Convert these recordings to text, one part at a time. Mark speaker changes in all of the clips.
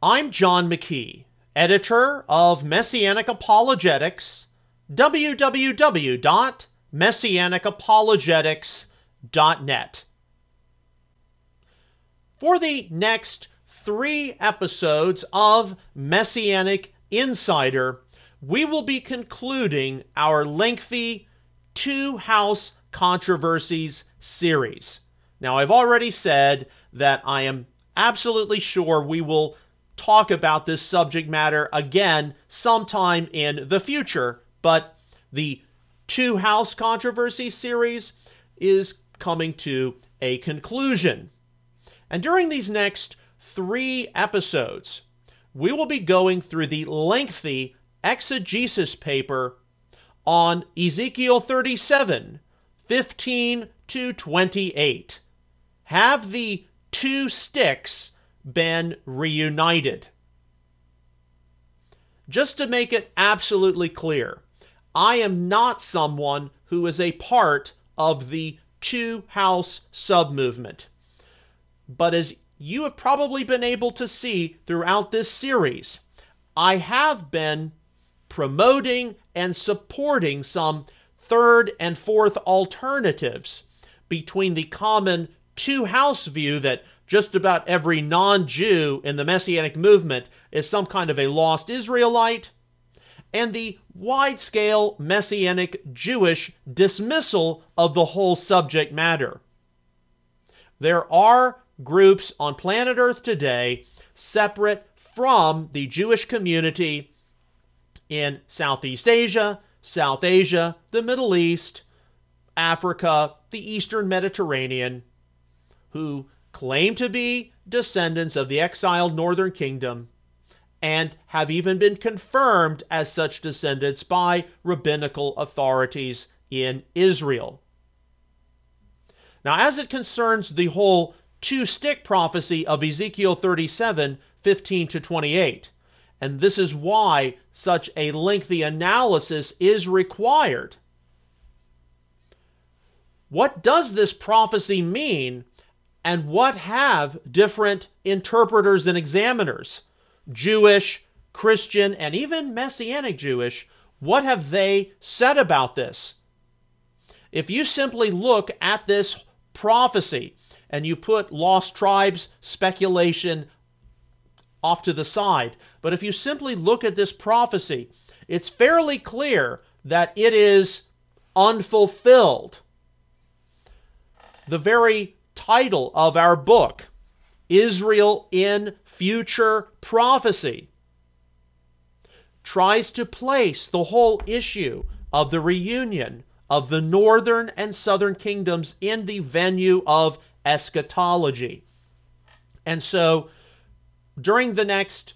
Speaker 1: I'm John McKee, editor of Messianic Apologetics, www.messianicapologetics.net. For the next three episodes of Messianic Insider, we will be concluding our lengthy two house controversies series. Now, I've already said that I am absolutely sure we will talk about this subject matter again sometime in the future, but the two house controversy series is coming to a conclusion. And during these next three episodes, we will be going through the lengthy exegesis paper on Ezekiel 37, 15 to 28. Have the two sticks been reunited? Just to make it absolutely clear, I am not someone who is a part of the two house submovement. But as you have probably been able to see throughout this series, I have been promoting and supporting some third and fourth alternatives between the common two house view that just about every non Jew in the Messianic movement is some kind of a lost Israelite, and the wide scale Messianic Jewish dismissal of the whole subject matter. There are groups on planet Earth today separate from the Jewish community in Southeast Asia, South Asia, the Middle East, Africa, the Eastern Mediterranean, who claim to be descendants of the exiled Northern Kingdom and have even been confirmed as such descendants by rabbinical authorities in Israel. Now, as it concerns the whole two stick prophecy of Ezekiel 37 15 to 28, and this is why such a lengthy analysis is required. What does this prophecy mean, and what have different interpreters and examiners, Jewish, Christian, and even Messianic Jewish, what have they said about this? If you simply look at this prophecy and you put lost tribes speculation off to the side. But if you simply look at this prophecy, it's fairly clear that it is unfulfilled. The very title of our book, Israel in Future Prophecy, tries to place the whole issue of the reunion of the northern and southern kingdoms in the venue of eschatology. And so during the next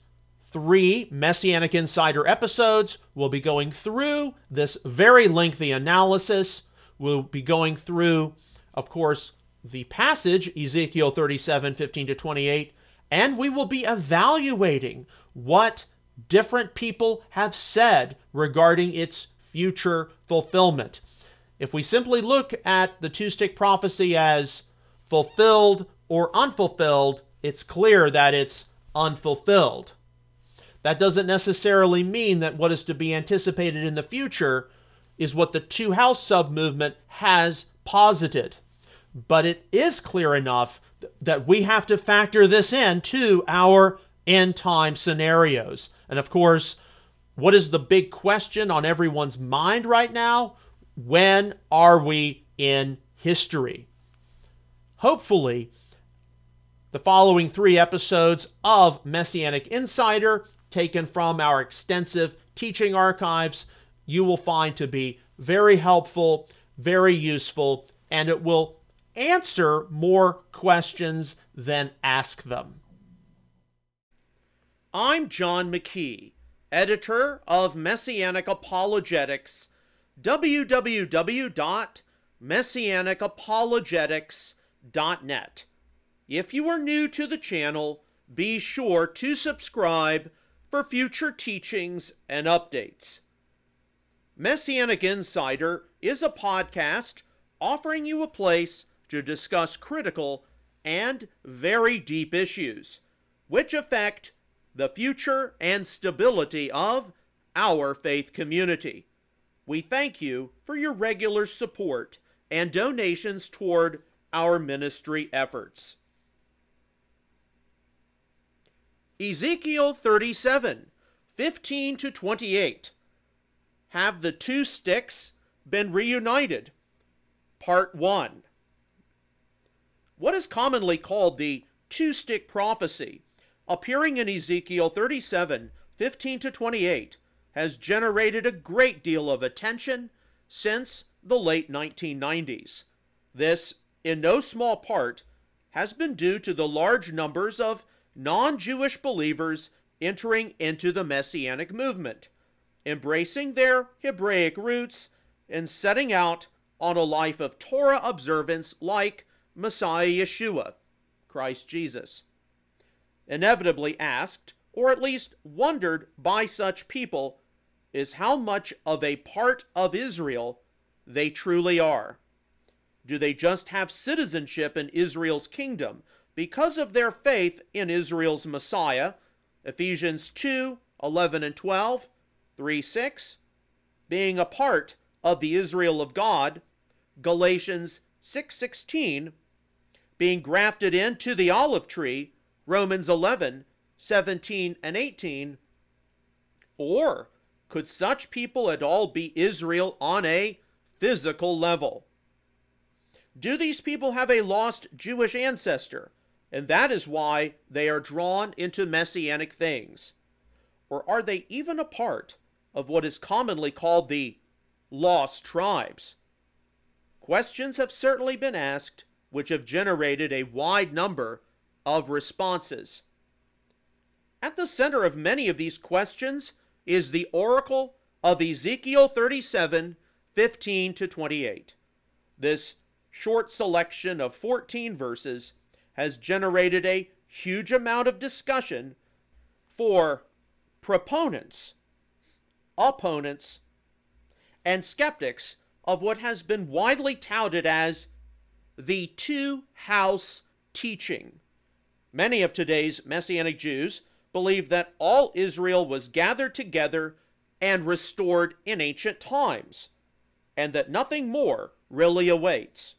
Speaker 1: three Messianic Insider episodes, we'll be going through this very lengthy analysis. We'll be going through, of course, the passage, Ezekiel 37 15 to 28, and we will be evaluating what different people have said regarding its future fulfillment. If we simply look at the two stick prophecy as fulfilled or unfulfilled, it's clear that it's unfulfilled. That doesn't necessarily mean that what is to be anticipated in the future is what the two house sub movement has posited. But it is clear enough that we have to factor this in to our end time scenarios. And of course, what is the big question on everyone's mind right now? When are we in history? Hopefully, the following three episodes of Messianic Insider, taken from our extensive teaching archives, you will find to be very helpful, very useful, and it will answer more questions than ask them. I'm John McKee, editor of Messianic Apologetics, www.messianicapologetics.net. If you are new to the channel, be sure to subscribe for future teachings and updates. Messianic Insider is a podcast offering you a place to discuss critical and very deep issues which affect the future and stability of our faith community. We thank you for your regular support and donations toward our ministry efforts. Ezekiel 37, 15 to 28. Have the two sticks been reunited? Part 1. What is commonly called the two stick prophecy, appearing in Ezekiel 37, 15 to 28, has generated a great deal of attention since the late 1990s. This, in no small part, has been due to the large numbers of non Jewish believers entering into the Messianic movement, embracing their Hebraic roots, and setting out on a life of Torah observance like Messiah Yeshua, Christ Jesus. Inevitably asked, or at least wondered by such people, is how much of a part of Israel they truly are. Do they just have citizenship in Israel's kingdom because of their faith in Israel's Messiah? Ephesians 2 11 and 12, 3 6. Being a part of the Israel of God, Galatians 6 16. Being grafted into the olive tree, Romans 11 17 and 18. Or could such people at all be Israel on a physical level? Do these people have a lost Jewish ancestor, and that is why they are drawn into messianic things? Or are they even a part of what is commonly called the lost tribes? Questions have certainly been asked, which have generated a wide number of responses. At the center of many of these questions is the oracle of Ezekiel 37 15 to 28. This short selection of 14 verses has generated a huge amount of discussion for proponents, opponents, and skeptics of what has been widely touted as the two house teaching. Many of today's Messianic Jews believe that all Israel was gathered together and restored in ancient times, and that nothing more really awaits.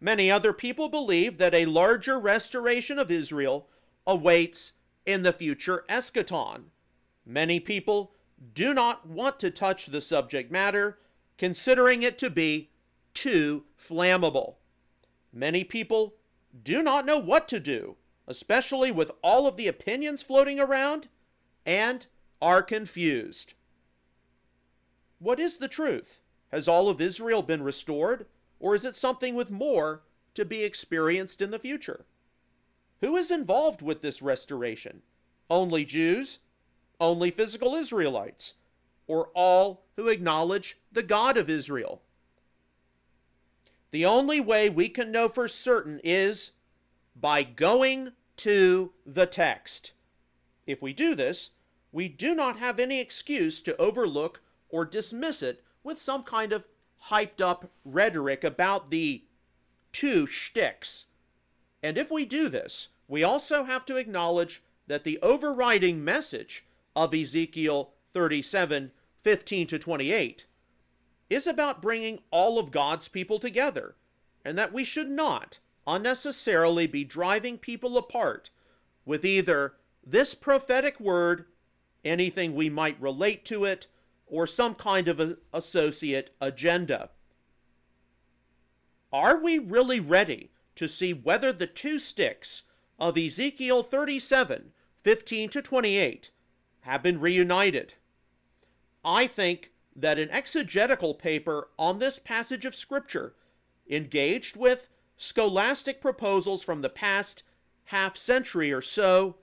Speaker 1: Many other people believe that a larger restoration of Israel awaits in the future eschaton. Many people do not want to touch the subject matter, considering it to be too flammable. Many people do not know what to do especially with all of the opinions floating around, and are confused. What is the truth? Has all of Israel been restored, or is it something with more to be experienced in the future? Who is involved with this restoration? Only Jews? Only physical Israelites? Or all who acknowledge the God of Israel? The only way we can know for certain is by going to the text. If we do this, we do not have any excuse to overlook or dismiss it with some kind of hyped up rhetoric about the two shticks. And if we do this, we also have to acknowledge that the overriding message of Ezekiel 37 15 to 28 is about bringing all of God's people together, and that we should not unnecessarily be driving people apart with either this prophetic word, anything we might relate to it, or some kind of associate agenda. Are we really ready to see whether the two sticks of Ezekiel 37 15 to 28 have been reunited? I think that an exegetical paper on this passage of Scripture, engaged with scholastic proposals from the past half century or so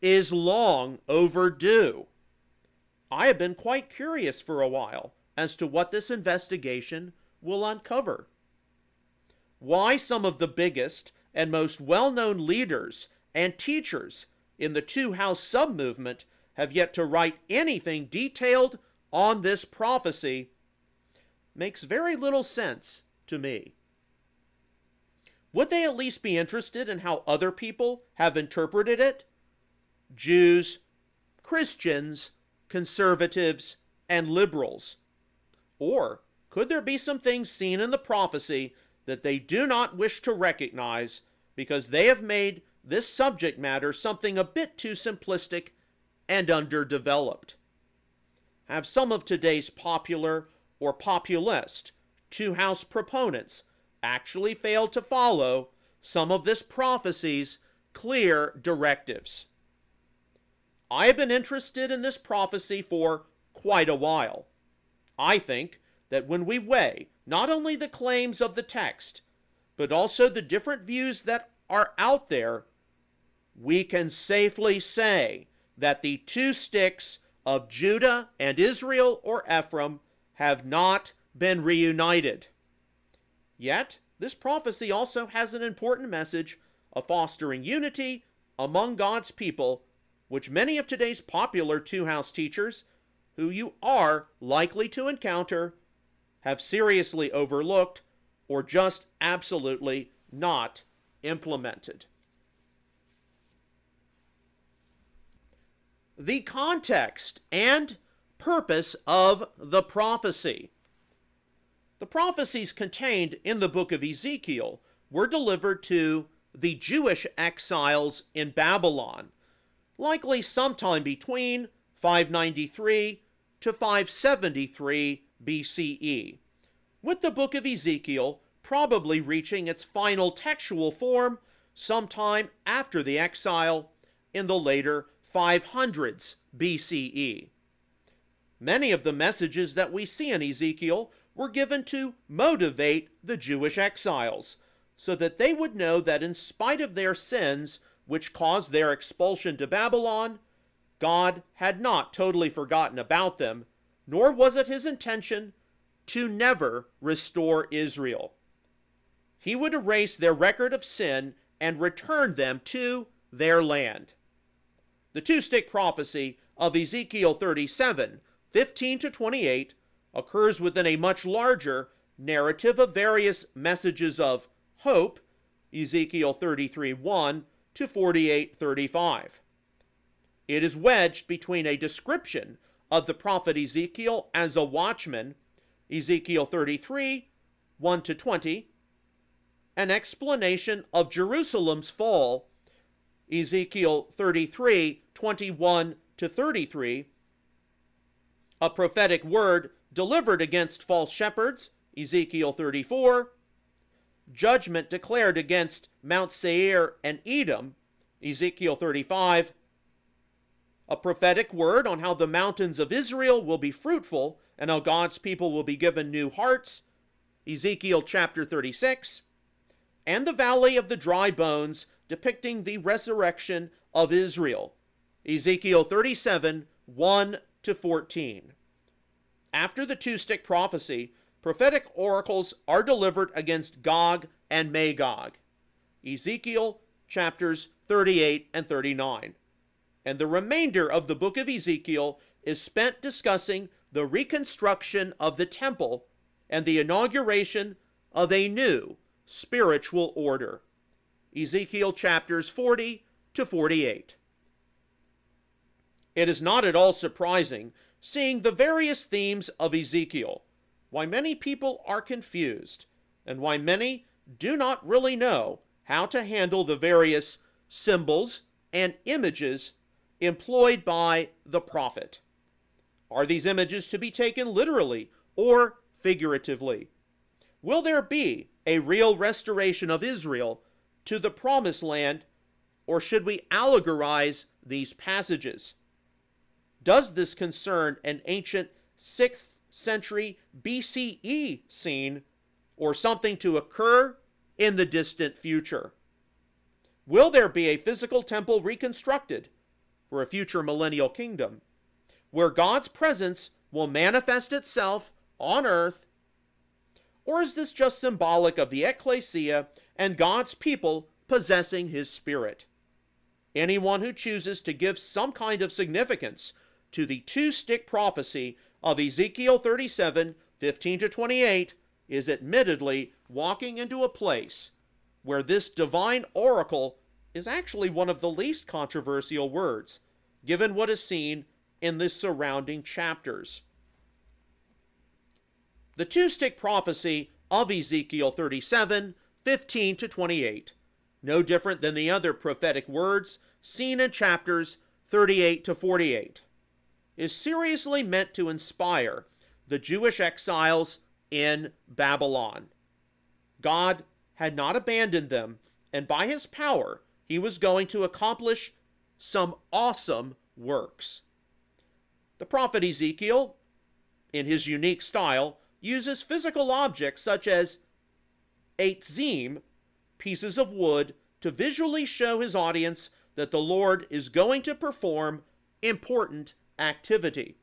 Speaker 1: is long overdue. I have been quite curious for a while as to what this investigation will uncover. Why some of the biggest and most well known leaders and teachers in the two house sub movement have yet to write anything detailed on this prophecy makes very little sense to me. Would they at least be interested in how other people have interpreted it? Jews, Christians, conservatives, and liberals? Or could there be some things seen in the prophecy that they do not wish to recognize because they have made this subject matter something a bit too simplistic and underdeveloped? Have some of today's popular or populist two house proponents actually failed to follow some of this prophecy's clear directives? I have been interested in this prophecy for quite a while. I think that when we weigh not only the claims of the text, but also the different views that are out there, we can safely say that the two sticks of Judah and Israel or Ephraim have not been reunited. Yet, this prophecy also has an important message of fostering unity among God's people, which many of today's popular two house teachers, who you are likely to encounter, have seriously overlooked or just absolutely not implemented. The context and purpose of the prophecy. The prophecies contained in the book of Ezekiel were delivered to the Jewish exiles in Babylon, likely sometime between 593 to 573 BCE, with the book of Ezekiel probably reaching its final textual form sometime after the exile in the later 500s BCE. Many of the messages that we see in Ezekiel were given to motivate the Jewish exiles, so that they would know that in spite of their sins, which caused their expulsion to Babylon, God had not totally forgotten about them, nor was it his intention to never restore Israel. He would erase their record of sin and return them to their land. The two stick prophecy of Ezekiel 37 15 to 28 occurs within a much larger narrative of various messages of hope, Ezekiel 33 1 to 48 35. It is wedged between a description of the prophet Ezekiel as a watchman, Ezekiel 33 1 to 20, an explanation of Jerusalem's fall, Ezekiel 33 21 to 33, a prophetic word delivered against false shepherds, Ezekiel 34, judgment declared against Mount Seir and Edom, Ezekiel 35, a prophetic word on how the mountains of Israel will be fruitful and how God's people will be given new hearts, Ezekiel chapter 36, and the valley of the dry bones depicting the resurrection of Israel, Ezekiel 37 1 to 14. After the two stick prophecy, prophetic oracles are delivered against Gog and Magog. Ezekiel chapters 38 and 39. And the remainder of the book of Ezekiel is spent discussing the reconstruction of the temple and the inauguration of a new spiritual order. Ezekiel chapters 40 to 48. It is not at all surprising, seeing the various themes of Ezekiel, why many people are confused, and why many do not really know how to handle the various symbols and images employed by the prophet. Are these images to be taken literally or figuratively? Will there be a real restoration of Israel to the promised land, or should we allegorize these passages? Does this concern an ancient 6th century BCE scene or something to occur in the distant future? Will there be a physical temple reconstructed for a future millennial kingdom where God's presence will manifest itself on earth? Or is this just symbolic of the ecclesia and God's people possessing his spirit? Anyone who chooses to give some kind of significance to the two stick prophecy of Ezekiel 37 15 to 28 is admittedly walking into a place where this divine oracle is actually one of the least controversial words, given what is seen in the surrounding chapters. The two stick prophecy of Ezekiel 37 15 to 28, no different than the other prophetic words seen in chapters 38 to 48, is seriously meant to inspire the Jewish exiles in Babylon. God had not abandoned them, and by his power, he was going to accomplish some awesome works. The prophet Ezekiel, in his unique style, uses physical objects such as eitzim, pieces of wood, to visually show his audience that the Lord is going to perform important activity.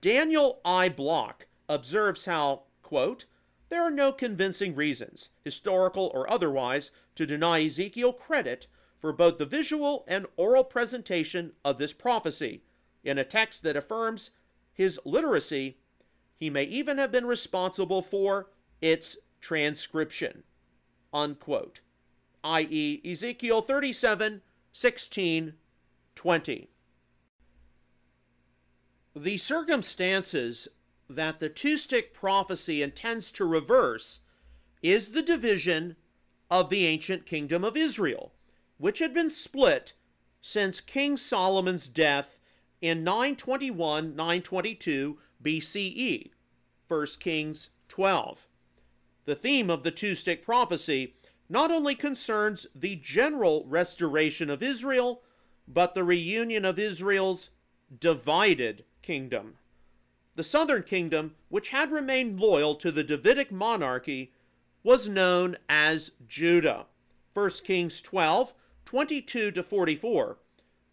Speaker 1: Daniel I. Block observes how, quote, there are no convincing reasons, historical or otherwise, to deny Ezekiel credit for both the visual and oral presentation of this prophecy in a text that affirms his literacy. He may even have been responsible for its transcription. Unquote. I.e., Ezekiel 37 16 20. The circumstances that the two stick prophecy intends to reverse is the division of the ancient kingdom of Israel, which had been split since King Solomon's death in 921 922 BCE, 1 Kings 12. The theme of the two stick prophecy not only concerns the general restoration of Israel, but the reunion of Israel's divided kingdom. The southern kingdom, which had remained loyal to the Davidic monarchy, was known as Judah. 1 Kings 12, 22 to 44,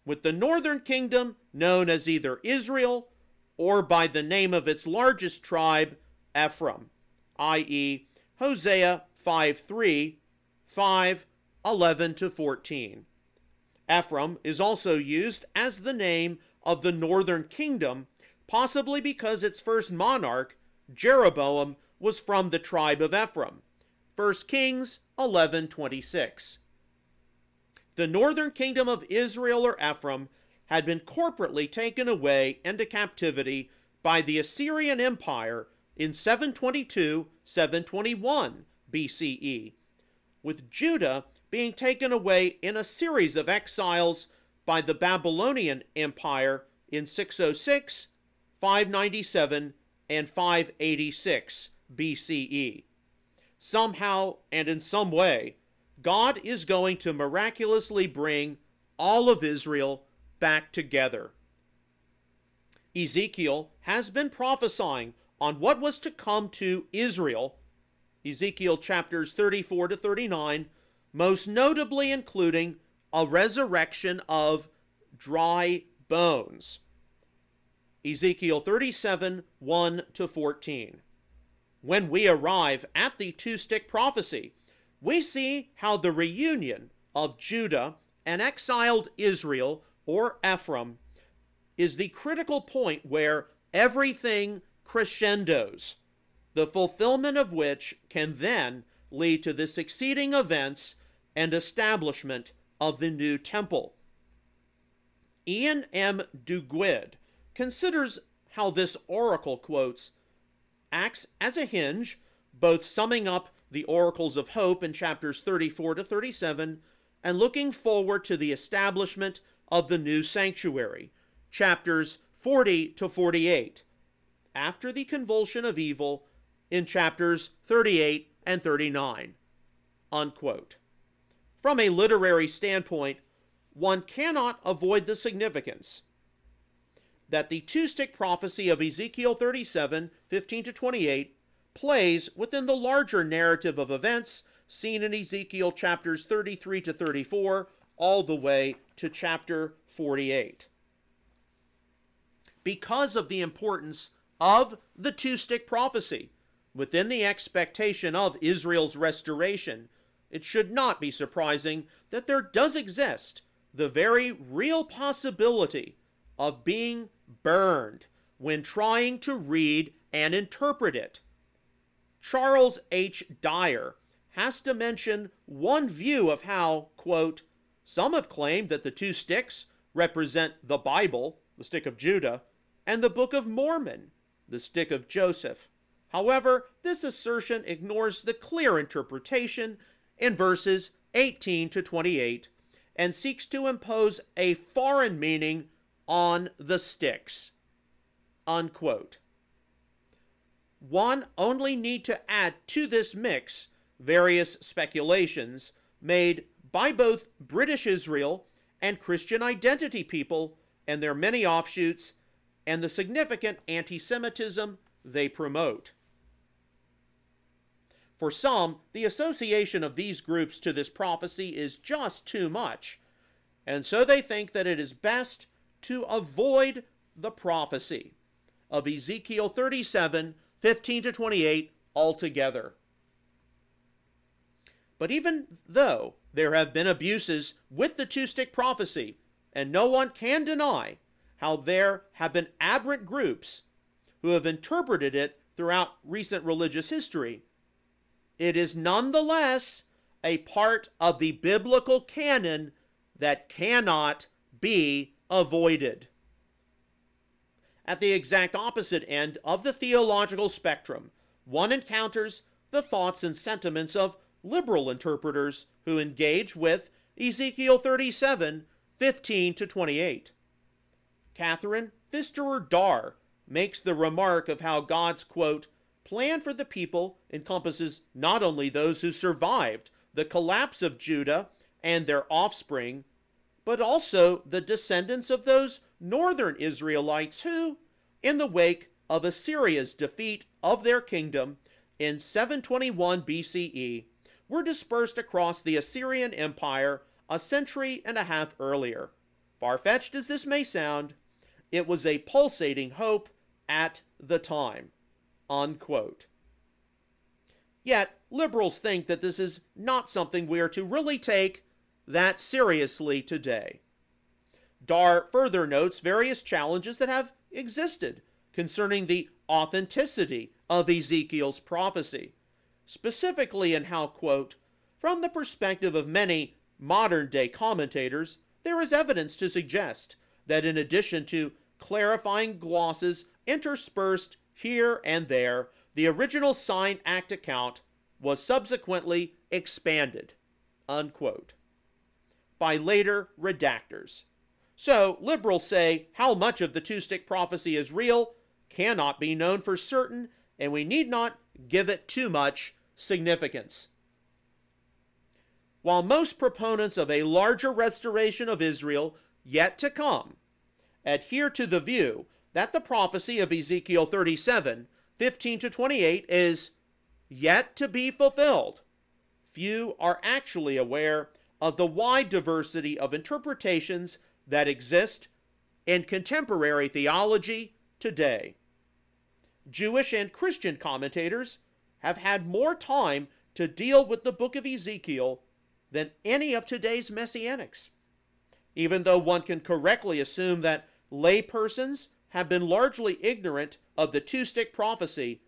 Speaker 1: with the northern kingdom known as either Israel or by the name of its largest tribe, Ephraim, i.e., Hosea 5 3, 5, 11 to 14. Ephraim is also used as the name of the northern kingdom possibly because its first monarch, Jeroboam, was from the tribe of Ephraim. 1 Kings 11:26. The northern kingdom of Israel or Ephraim had been corporately taken away into captivity by the Assyrian Empire in 722-721 BCE, with Judah being taken away in a series of exiles by the Babylonian Empire in 606 597, and 586 BCE. Somehow and in some way, God is going to miraculously bring all of Israel back together. Ezekiel has been prophesying on what was to come to Israel, Ezekiel chapters 34 to 39, most notably including a resurrection of dry bones. Ezekiel 37 1 to 14. When we arrive at the two stick prophecy, we see how the reunion of Judah and exiled Israel, or Ephraim, is the critical point where everything crescendos, the fulfillment of which can then lead to the succeeding events and establishment of the new temple. Ian M. Duguid considers how this oracle quotes acts as a hinge, both summing up the oracles of hope in chapters 34 to 37 and looking forward to the establishment of the new sanctuary, chapters 40 to 48, after the convulsion of evil in chapters 38 and 39. Unquote. From a literary standpoint, one cannot avoid the significance that the two stick prophecy of Ezekiel 37 15 to 28 plays within the larger narrative of events seen in Ezekiel chapters 33 to 34 all the way to chapter 48. Because of the importance of the two stick prophecy within the expectation of Israel's restoration, it should not be surprising that there does exist the very real possibility of being burned when trying to read and interpret it. Charles H. Dyer has to mention one view of how, quote, some have claimed that the two sticks represent the Bible, the stick of Judah, and the Book of Mormon, the stick of Joseph. However, this assertion ignores the clear interpretation in verses 18 to 28 and seeks to impose a foreign meaning on the sticks. Unquote. One only need to add to this mix various speculations made by both British Israel and Christian identity people and their many offshoots and the significant anti Semitism they promote. For some, the association of these groups to this prophecy is just too much, and so they think that it is best to avoid the prophecy of Ezekiel 37 15 to 28 altogether. But even though there have been abuses with the two stick prophecy, and no one can deny how there have been aberrant groups who have interpreted it throughout recent religious history, it is nonetheless a part of the biblical canon that cannot be avoided. At the exact opposite end of the theological spectrum, one encounters the thoughts and sentiments of liberal interpreters who engage with Ezekiel 37 15 to 28. Katheryn Pfisterer Darr makes the remark of how God's quote, plan for the people encompasses not only those who survived the collapse of Judah and their offspring, but also the descendants of those northern Israelites who, in the wake of Assyria's defeat of their kingdom in 721 BCE, were dispersed across the Assyrian Empire a century and a half earlier. Far fetched as this may sound, it was a pulsating hope at the time. Unquote. Yet, liberals think that this is not something we are to really take that seriously today. Darr further notes various challenges that have existed concerning the authenticity of Ezekiel's prophecy, specifically in how, quote, from the perspective of many modern day commentators, there is evidence to suggest that in addition to clarifying glosses interspersed here and there, the original Sign Act account was subsequently expanded, unquote, by later redactors. So, liberals say how much of the two stick prophecy is real cannot be known for certain, and we need not give it too much significance. While most proponents of a larger restoration of Israel yet to come adhere to the view that the prophecy of Ezekiel 37 15 to 28 is yet to be fulfilled, few are actually aware of the wide diversity of interpretations that exist in contemporary theology today. Jewish and Christian commentators have had more time to deal with the book of Ezekiel than any of today's messianics. Even though one can correctly assume that laypersons have been largely ignorant of the two stick prophecy,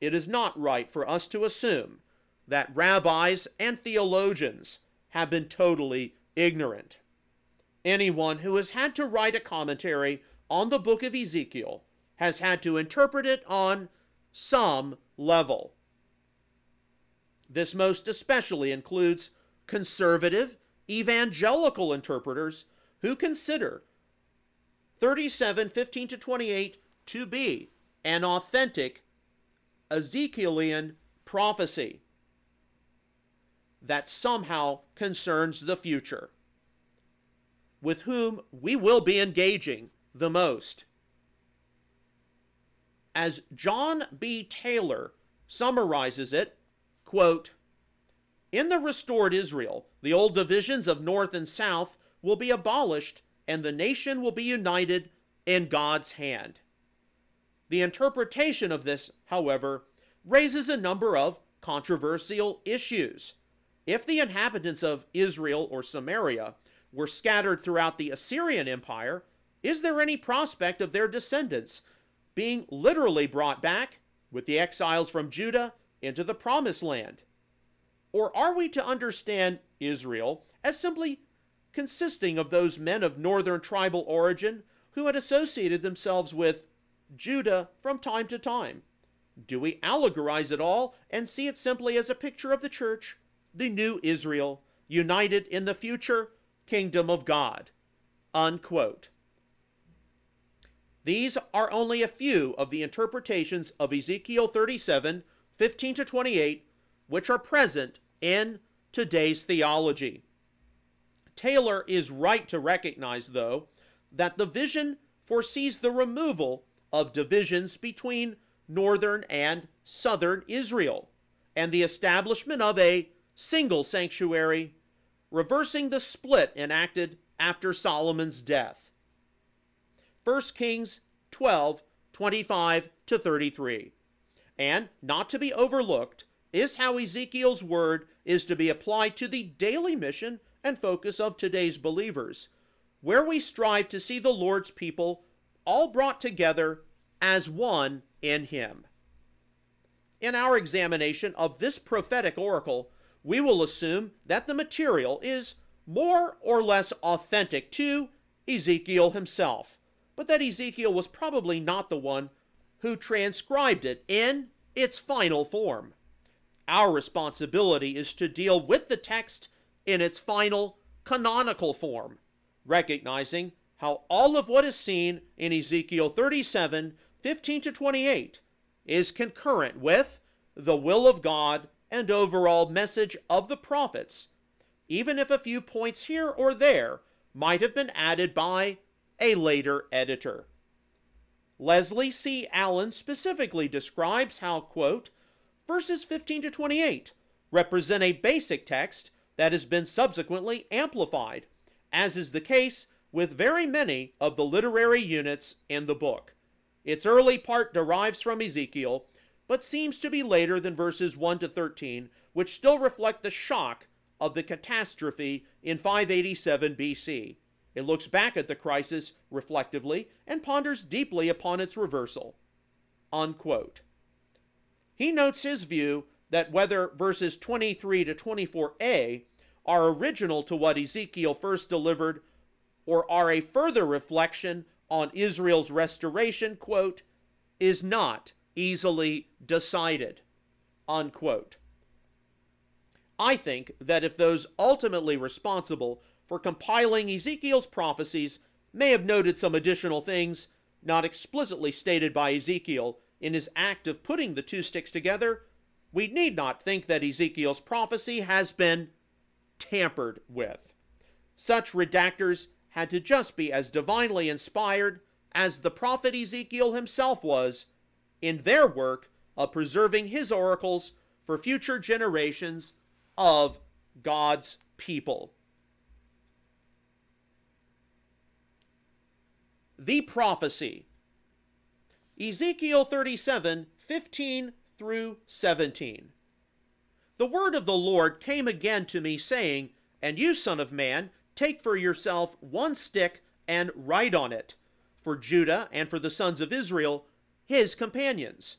Speaker 1: it is not right for us to assume that rabbis and theologians have been totally ignorant. Anyone who has had to write a commentary on the book of Ezekiel has had to interpret it on some level. This most especially includes conservative, evangelical interpreters who consider 37 15 to 28 to be an authentic Ezekielian prophecy that somehow concerns the future, with whom we will be engaging the most. As John B. Taylor summarizes it, quote, in the restored Israel, the old divisions of north and south will be abolished and the nation will be united in God's hand. The interpretation of this, however, raises a number of controversial issues. If the inhabitants of Israel or Samaria were scattered throughout the Assyrian Empire, is there any prospect of their descendants being literally brought back with the exiles from Judah into the Promised Land? Or are we to understand Israel as simply consisting of those men of northern tribal origin who had associated themselves with Judah from time to time? Do we allegorize it all and see it simply as a picture of the church, the new Israel, united in the future kingdom of God? Unquote. These are only a few of the interpretations of Ezekiel 37, 15 to 28, which are present in today's theology. Taylor is right to recognize, though, that the vision foresees the removal of divisions between northern and southern Israel and the establishment of a single sanctuary, reversing the split enacted after Solomon's death. 1 Kings 12 25 to 33. And, not to be overlooked, is how Ezekiel's word is to be applied to the daily mission and focus of today's believers, where we strive to see the Lord's people all brought together as one in Him. In our examination of this prophetic oracle, we will assume that the material is more or less authentic to Ezekiel himself, but that Ezekiel was probably not the one who transcribed it in its final form. Our responsibility is to deal with the text in its final canonical form, recognizing how all of what is seen in Ezekiel 37 15 to 28 is concurrent with the will of God and overall message of the prophets, even if a few points here or there might have been added by a later editor. Leslie C. Allen specifically describes how, quote, verses 15 to 28 represent a basic text that has been subsequently amplified, as is the case with very many of the literary units in the book. Its early part derives from Ezekiel, but seems to be later than verses 1 to 13, which still reflect the shock of the catastrophe in 587 BC. It looks back at the crisis reflectively and ponders deeply upon its reversal. Unquote. He notes his view that whether verses 23 to 24a are original to what Ezekiel first delivered or are a further reflection on Israel's restoration, quote, is not easily decided, unquote. I think that if those ultimately responsible for compiling Ezekiel's prophecies may have noted some additional things not explicitly stated by Ezekiel in his act of putting the two sticks together, we need not think that Ezekiel's prophecy has been tampered with. Such redactors had to just be as divinely inspired as the prophet Ezekiel himself was in their work of preserving his oracles for future generations of God's people. The prophecy. Ezekiel 37 15 through 17. The word of the Lord came again to me, saying, And you, son of man, Take for yourself one stick and write on it, for Judah and for the sons of Israel, his companions.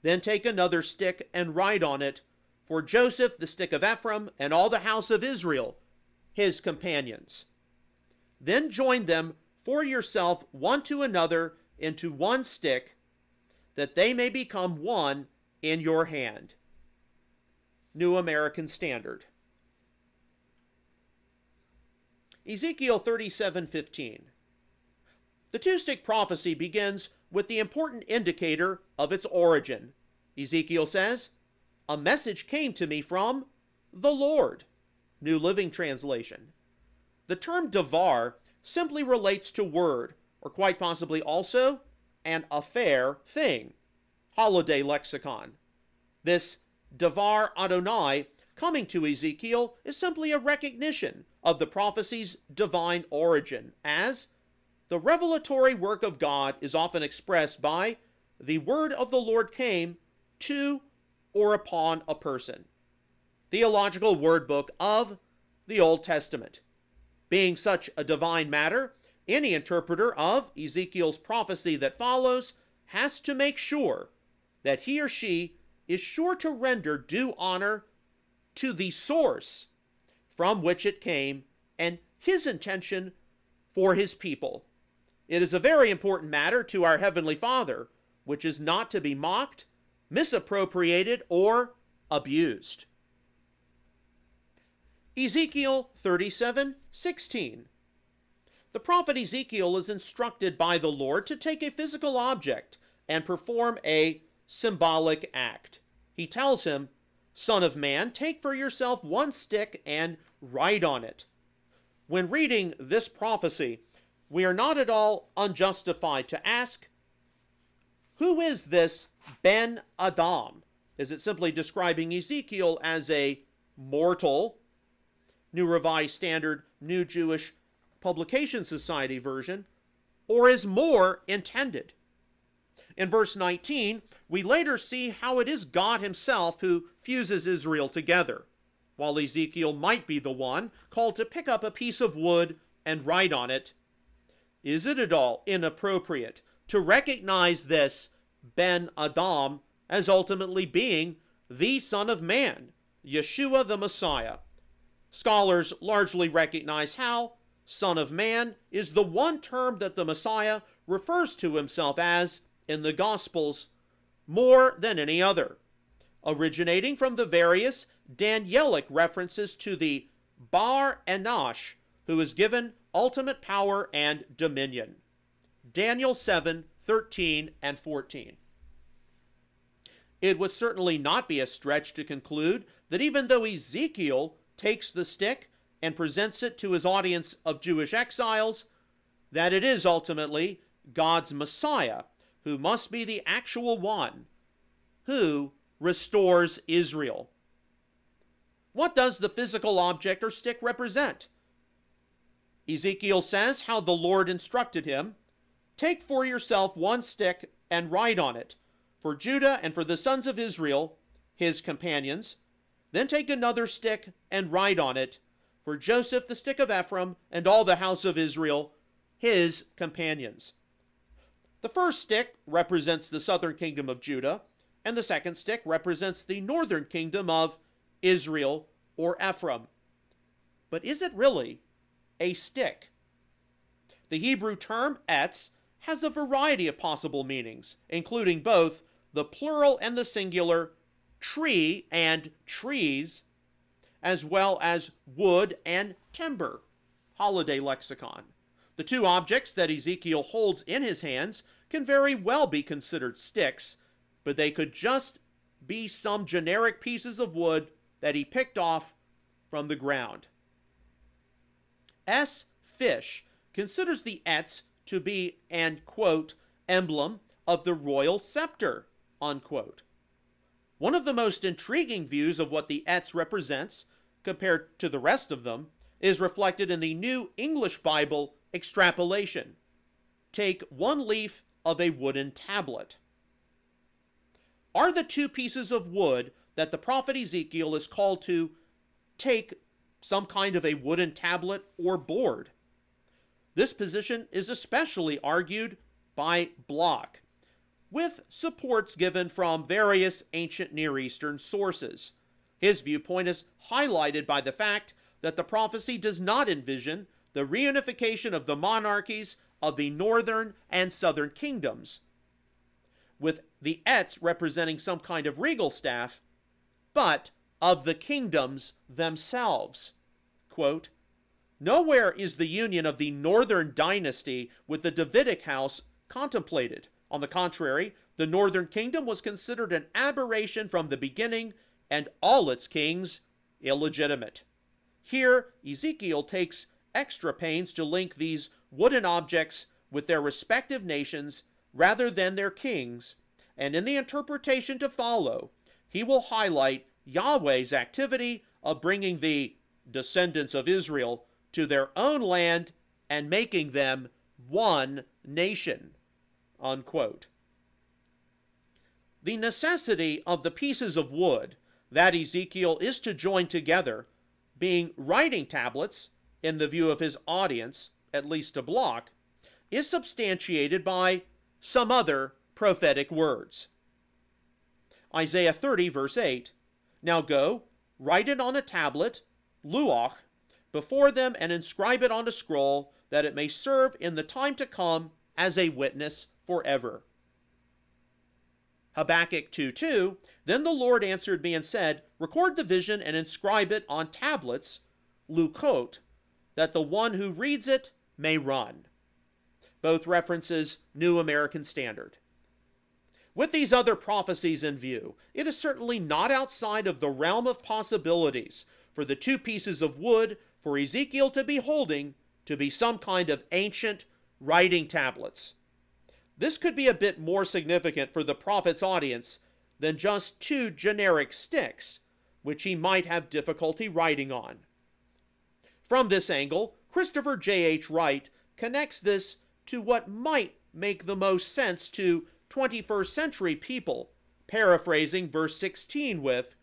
Speaker 1: Then take another stick and write on it, for Joseph, the stick of Ephraim, and all the house of Israel, his companions. Then join them for yourself one to another into one stick, that they may become one in your hand. New American Standard. Ezekiel 37:15. The two-stick prophecy begins with the important indicator of its origin. Ezekiel says, "A message came to me from the Lord." New Living Translation. The term davar simply relates to word, or quite possibly also an affair thing. Holladay lexicon. This davar Adonai coming to Ezekiel is simply a recognition of the prophecy's divine origin, as the revelatory work of God is often expressed by the word of the Lord came to or upon a person. Theological word book of the Old Testament. Being such a divine matter, any interpreter of Ezekiel's prophecy that follows has to make sure that he or she is sure to render due honor to the source from which it came and his intention for his people. It is a very important matter to our Heavenly Father, which is not to be mocked, misappropriated, or abused. Ezekiel 37 16. The prophet Ezekiel is instructed by the Lord to take a physical object and perform a symbolic act. He tells him, Son of man, take for yourself one stick and write on it. When reading this prophecy, we are not at all unjustified to ask, Who is this Ben Adam? Is it simply describing Ezekiel as a mortal? New Revised Standard, New Jewish Publication Society version, or is more intended? In verse 19, we later see how it is God Himself who fuses Israel together, while Ezekiel might be the one called to pick up a piece of wood and write on it. Is it at all inappropriate to recognize this Ben Adam as ultimately being the Son of Man, Yeshua the Messiah? Scholars largely recognize how Son of Man is the one term that the Messiah refers to himself as in the Gospels more than any other, originating from the various Danielic references to the Bar Enosh, who is given ultimate power and dominion. Daniel 7 13 and 14. It would certainly not be a stretch to conclude that even though Ezekiel takes the stick and presents it to his audience of Jewish exiles, that it is ultimately God's Messiah who must be the actual one who restores Israel. What does the physical object or stick represent? Ezekiel says how the Lord instructed him Take for yourself one stick and write on it, for Judah and for the sons of Israel, his companions. Then take another stick and write on it, for Joseph the stick of Ephraim and all the house of Israel, his companions. The first stick represents the southern kingdom of Judah, and the second stick represents the northern kingdom of Israel or Ephraim. But is it really a stick? The Hebrew term etz has a variety of possible meanings, including both the plural and the singular tree and trees, as well as wood and timber. Holladay lexicon. The two objects that Ezekiel holds in his hands can very well be considered sticks, but they could just be some generic pieces of wood that he picked off from the ground. S. Fisch considers the Etz to be an, quote, emblem of the royal scepter, unquote. One of the most intriguing views of what the Etz represents, compared to the rest of them, is reflected in the New English Bible extrapolation. Take one leaf of a wooden tablet. Are the two pieces of wood that the prophet Ezekiel is called to take some kind of a wooden tablet or board? This position is especially argued by Block, with supports given from various ancient Near Eastern sources. His viewpoint is highlighted by the fact that the prophecy does not envision the reunification of the monarchies of the northern and southern kingdoms, with the Etz representing some kind of regal staff, but of the kingdoms themselves. Quote, Nowhere is the union of the northern dynasty with the Davidic house contemplated. On the contrary, the northern kingdom was considered an aberration from the beginning, and all its kings illegitimate. Here, Ezekiel takes extra pains to link these wooden objects with their respective nations rather than their kings, and in the interpretation to follow, he will highlight Yahweh's activity of bringing the descendants of Israel to their own land and making them one nation. Unquote. The necessity of the pieces of wood that Ezekiel is to join together, being writing tablets, in the view of his audience, at least a Block, is substantiated by some other prophetic words. Isaiah 30, verse 8 Now go, write it on a tablet, luach, before them and inscribe it on a scroll, that it may serve in the time to come as a witness forever. Habakkuk 2 2 Then the Lord answered me and said, Record the vision and inscribe it on tablets, lukot, that the one who reads it may run. Both references New American Standard. With these other prophecies in view, it is certainly not outside of the realm of possibilities for the two pieces of wood for Ezekiel to be holding to be some kind of ancient writing tablets. This could be a bit more significant for the prophet's audience than just two generic sticks, which he might have difficulty writing on. From this angle, Christopher J.H. Wright connects this to what might make the most sense to 21st century people, paraphrasing verse 16 with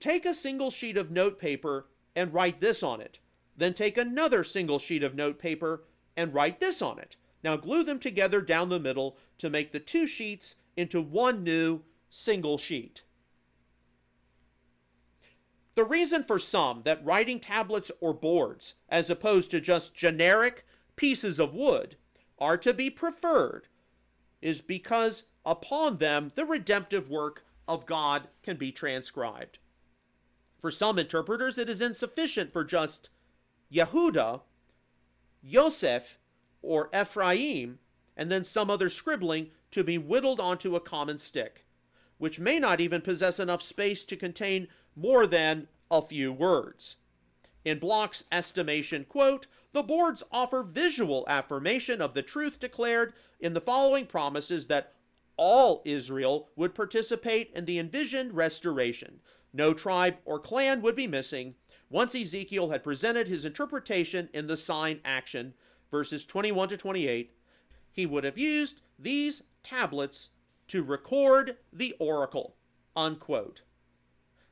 Speaker 1: Take a single sheet of notepaper and write this on it. Then take another single sheet of notepaper and write this on it. Now glue them together down the middle to make the two sheets into one new single sheet. The reason for some that writing tablets or boards, as opposed to just generic pieces of wood, are to be preferred is because upon them the redemptive work of God can be transcribed. For some interpreters, it is insufficient for just Yehuda, Yosef, or Ephraim, and then some other scribbling to be whittled onto a common stick, which may not even possess enough space to contain more than a few words. In Block's estimation, quote, the boards offer visual affirmation of the truth declared in the following promises that all Israel would participate in the envisioned restoration. No tribe or clan would be missing once Ezekiel had presented his interpretation in the sign action, verses 21 to 28. He would have used these tablets to record the oracle. Unquote.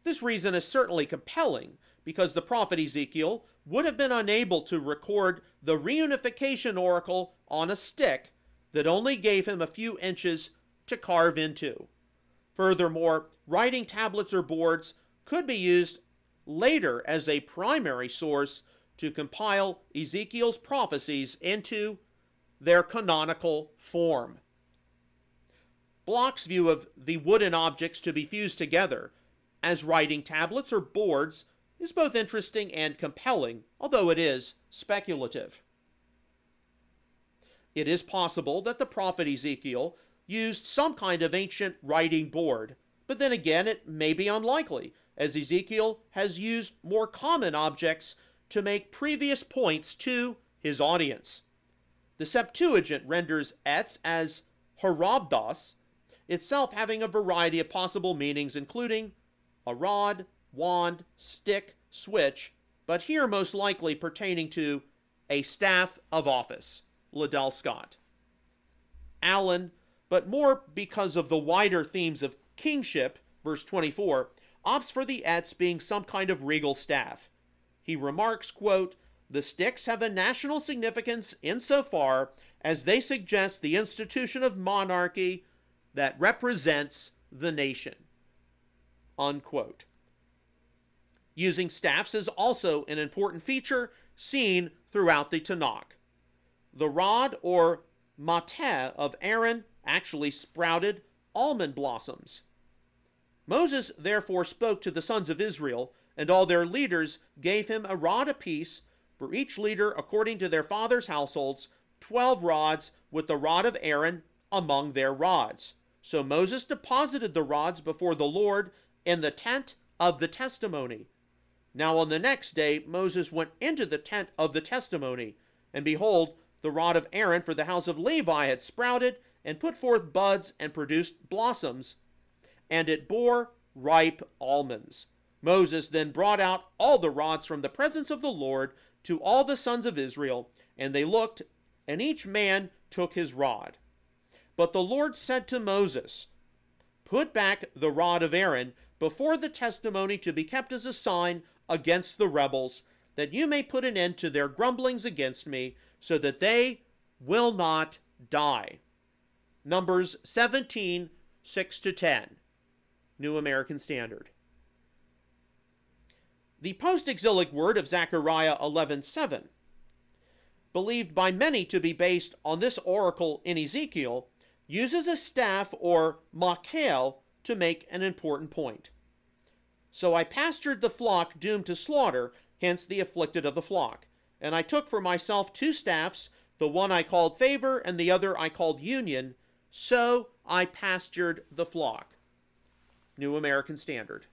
Speaker 1: This reason is certainly compelling because the prophet Ezekiel would have been unable to record the reunification oracle on a stick that only gave him a few inches to carve into. Furthermore, writing tablets or boards could be used later as a primary source to compile Ezekiel's prophecies into their canonical form. Block's view of the wooden objects to be fused together as writing tablets or boards is both interesting and compelling, although it is speculative. It is possible that the prophet Ezekiel used some kind of ancient writing board, but then again, it may be unlikely, as Ezekiel has used more common objects to make previous points to his audience. The Septuagint renders etz as harabdos, itself having a variety of possible meanings, including a rod, wand, stick, switch, but here most likely pertaining to a staff of office, Liddell Scott. Allen, but more because of the wider themes of kingship, verse 24, opts for the etz being some kind of regal staff. He remarks, quote, the sticks have a national significance insofar as they suggest the institution of monarchy that represents the nation. Unquote. Using staffs is also an important feature seen throughout the Tanakh. The rod or mateh of Aaron actually sprouted almond blossoms. Moses therefore spoke to the sons of Israel, and all their leaders gave him a rod apiece, for each leader according to their fathers' households, twelve rods with the rod of Aaron among their rods. So Moses deposited the rods before the Lord in the tent of the testimony, now on the next day Moses went into the tent of the testimony, and behold, the rod of Aaron for the house of Levi had sprouted and put forth buds and produced blossoms, and it bore ripe almonds. Moses then brought out all the rods from the presence of the Lord to all the sons of Israel, and they looked, and each man took his rod. But the Lord said to Moses, Put back the rod of Aaron before the testimony to be kept as a sign against the rebels, that you may put an end to their grumblings against me, so that they will not die. Numbers 17, 6 to 10. New American Standard. The post-exilic word of Zechariah 11:7, believed by many to be based on this oracle in Ezekiel, uses a staff or makel to make an important point. So I pastured the flock doomed to slaughter, hence the afflicted of the flock. And I took for myself two staffs, the one I called favor, and the other I called union. So I pastured the flock. New American Standard.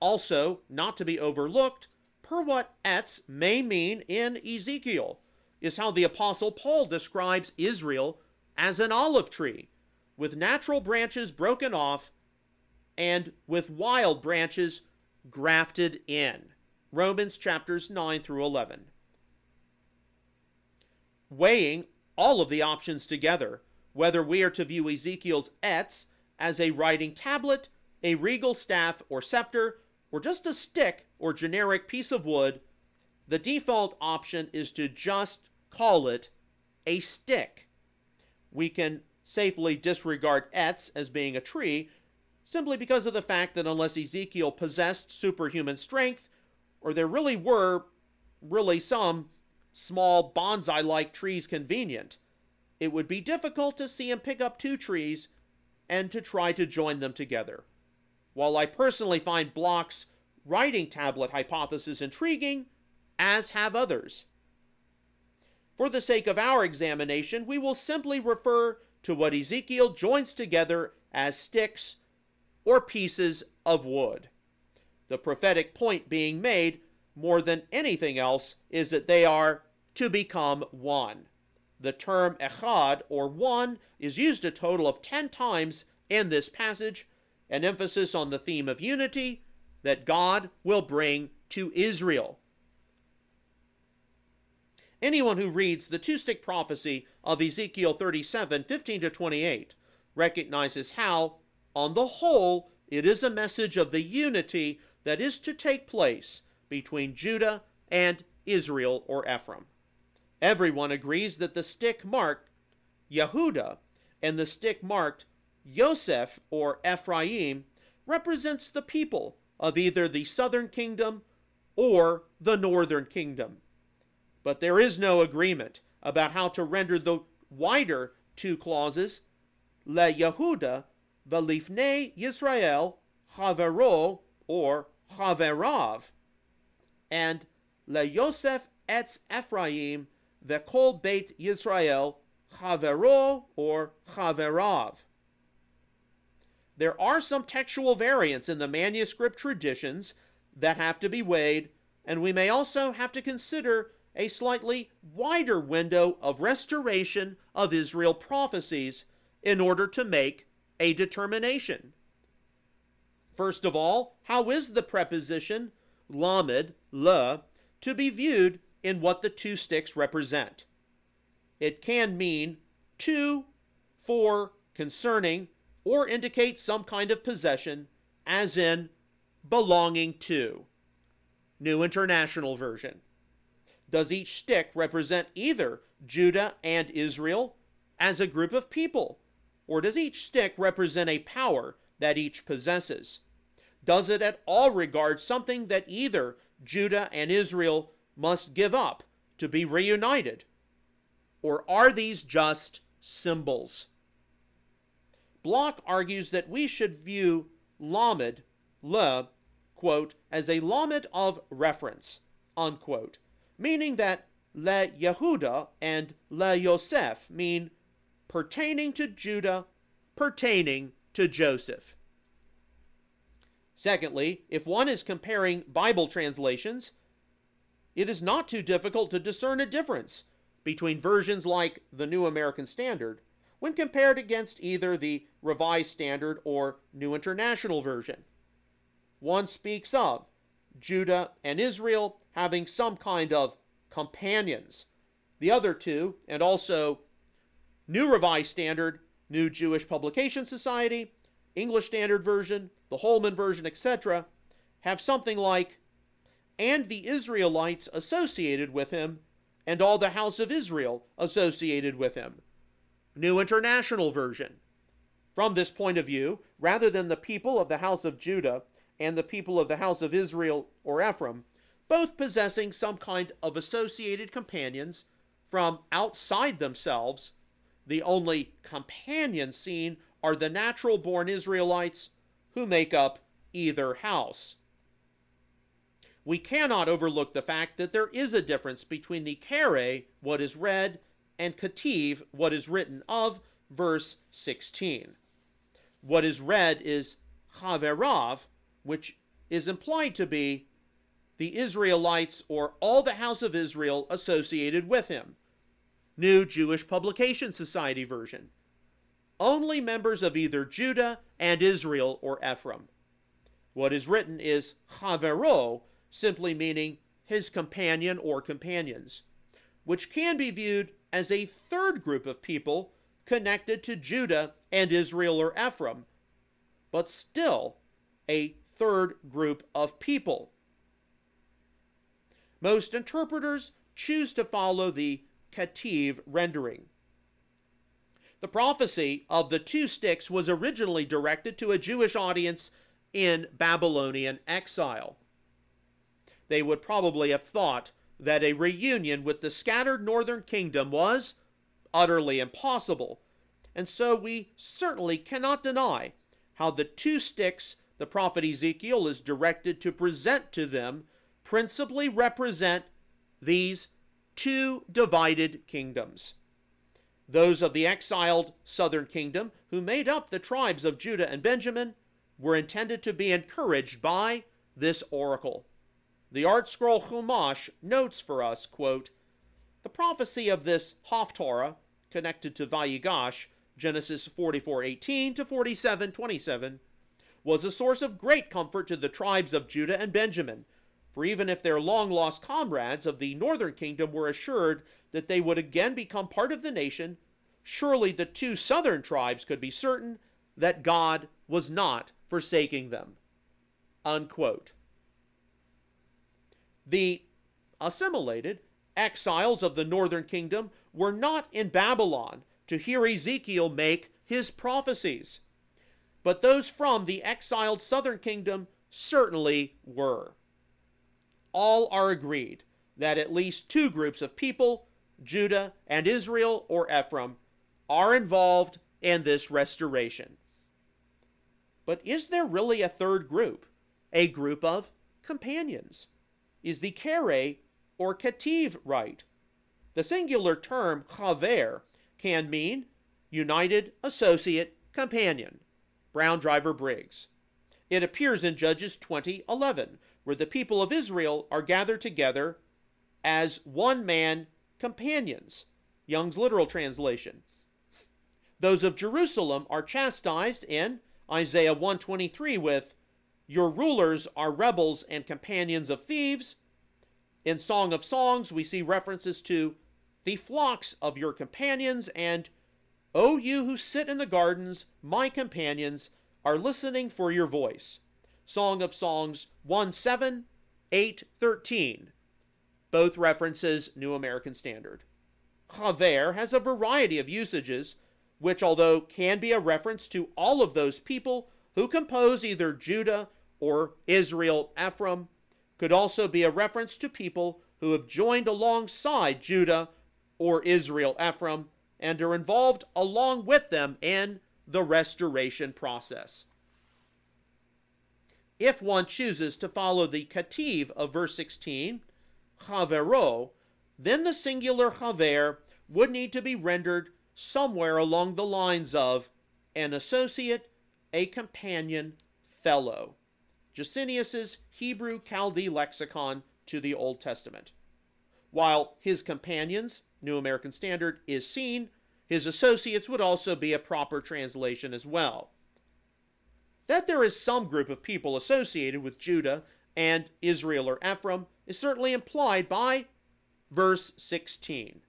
Speaker 1: Also, not to be overlooked, per what etz may mean in Ezekiel, is how the Apostle Paul describes Israel as an olive tree, with natural branches broken off and with wild branches grafted in. Romans chapters 9 through 11. Weighing all of the options together, whether we are to view Ezekiel's etz as a writing tablet, a regal staff or scepter, or just a stick or generic piece of wood, the default option is to just call it a stick. We can safely disregard etz as being a tree simply because of the fact that unless Ezekiel possessed superhuman strength, or there really were really some small bonsai like trees convenient, it would be difficult to see him pick up two trees and to try to join them together. While I personally find Block's writing tablet hypothesis intriguing, as have others. For the sake of our examination, we will simply refer to what Ezekiel joins together as sticks or pieces of wood. The prophetic point being made, more than anything else, is that they are to become one. The term echad, or one, is used a total of ten times in this passage, an emphasis on the theme of unity that God will bring to Israel. Anyone who reads the two stick prophecy of Ezekiel 37 15 to 28 recognizes how, on the whole, it is a message of the unity that is to take place between Judah and Israel or Ephraim. Everyone agrees that the stick marked Yehuda and the stick marked Yosef or Ephraim represents the people of either the southern kingdom or the northern kingdom. But there is no agreement about how to render the wider two clauses, Le Yehuda velifnei Yisrael Chavero or Chaverav, and Le Yosef etz Ephraim Vekol Beit Yisrael Chavero or Chaverav. There are some textual variants in the manuscript traditions that have to be weighed, and we may also have to consider a slightly wider window of restoration of Israel prophecies in order to make a determination. First of all, how is the preposition lamed, le, to be viewed in what the two sticks represent. It can mean to, for, concerning, or indicate some kind of possession, as in belonging to. New International Version. Does each stick represent either Judah and Israel as a group of people? Or does each stick represent a power that each possesses? Does it at all regard something that either Judah and Israel must give up to be reunited? Or are these just symbols? Block argues that we should view Lamed, le, quote, as a Lamed of reference, unquote, meaning that Le Yehuda and Le Yosef mean pertaining to Judah, pertaining to Joseph. Secondly, if one is comparing Bible translations, it is not too difficult to discern a difference between versions like the New American Standard when compared against either the Revised Standard or New International Version. One speaks of Judah and Israel having some kind of companions. The other two, and also New Revised Standard, New Jewish Publication Society, English Standard Version, the Holman Version, etc., have something like and the Israelites associated with him, and all the house of Israel associated with him. New International Version. From this point of view, rather than the people of the house of Judah and the people of the house of Israel or Ephraim, both possessing some kind of associated companions from outside themselves. The only companions seen are the natural born Israelites who make up either house. We cannot overlook the fact that there is a difference between the kere, what is read, and kativ, what is written of, verse 16. What is read is chaverav, which is implied to be the Israelites or all the house of Israel associated with him. New Jewish Publication Society version. Only members of either Judah and Israel or Ephraim. What is written is chavero, simply meaning his companion or companions, which can be viewed as a third group of people connected to Judah and Israel or Ephraim, but still a third group of people. Most interpreters choose to follow the Kativ rendering. The prophecy of the two sticks was originally directed to a Jewish audience in Babylonian exile. They would probably have thought that a reunion with the scattered northern kingdom was utterly impossible, and so we certainly cannot deny how the two sticks the prophet Ezekiel is directed to present to them principally represent these two divided kingdoms. Those of the exiled southern kingdom, who made up the tribes of Judah and Benjamin, were intended to be encouraged by this oracle. The ArtScroll Chumash notes for us, quote, The prophecy of this Haftorah, connected to Vayigash, Genesis 44:18 to 47:27, was a source of great comfort to the tribes of Judah and Benjamin, for even if their long lost comrades of the northern kingdom were assured that they would again become part of the nation, surely the two southern tribes could be certain that God was not forsaking them. Unquote. The assimilated exiles of the northern kingdom were not in Babylon to hear Ezekiel make his prophecies, but those from the exiled southern kingdom certainly were. All are agreed that at least two groups of people, Judah and Israel or Ephraim, are involved in this restoration. But is there really a third group? A group of companions? Is the kere or kativ right. The singular term chaver can mean united, associate, companion. Brown Driver Briggs. It appears in Judges 20:11, where the people of Israel are gathered together as one man companions. Young's literal translation. Those of Jerusalem are chastised in Isaiah 123 with your rulers are rebels and companions of thieves. In Song of Songs, we see references to the flocks of your companions and, O you who sit in the gardens, my companions, are listening for your voice. Song of Songs 1 7, 8 13. Both references New American Standard. Chaver has a variety of usages, which, although can be a reference to all of those people who compose either Judah or Israel Ephraim could also be a reference to people who have joined alongside Judah or Israel Ephraim and are involved along with them in the restoration process. If one chooses to follow the kativ of verse 16, chavero, then the singular chaver would need to be rendered somewhere along the lines of an associate, a companion, fellow. Gesenius's Hebrew Chaldee lexicon to the Old Testament. While his companions, New American Standard, is seen, his associates would also be a proper translation as well. That there is some group of people associated with Judah and Israel or Ephraim is certainly implied by verse 16.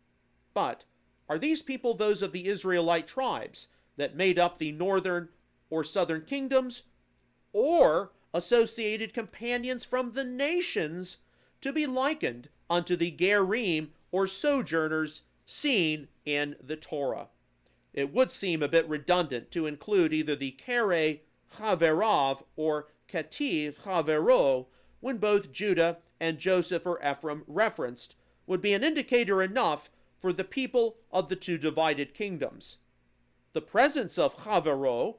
Speaker 1: But are these people those of the Israelite tribes that made up the northern or southern kingdoms? Or associated companions from the nations to be likened unto the Gerim or sojourners seen in the Torah. It would seem a bit redundant to include either the Kere Haverav or Ketiv Havero, when both Judah and Joseph or Ephraim referenced, would be an indicator enough for the people of the two divided kingdoms. The presence of Havero,